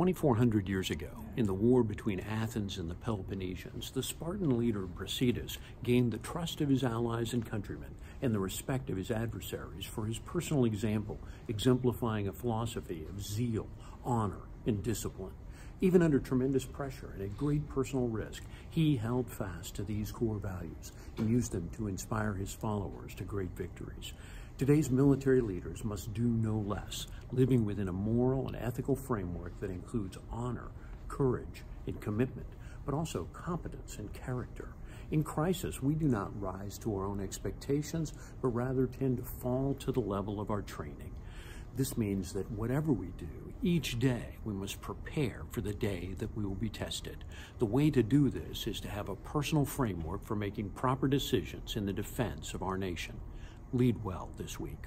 2,400 years ago, in the war between Athens and the Peloponnesians, the Spartan leader Brasidas gained the trust of his allies and countrymen and the respect of his adversaries for his personal example, exemplifying a philosophy of zeal, honor, and discipline. Even under tremendous pressure and at great personal risk, he held fast to these core values and used them to inspire his followers to great victories. Today's military leaders must do no less, living within a moral and ethical framework that includes honor, courage, and commitment, but also competence and character. In crisis, we do not rise to our own expectations, but rather tend to fall to the level of our training. This means that whatever we do, each day we must prepare for the day that we will be tested. The way to do this is to have a personal framework for making proper decisions in the defense of our nation lead well this week.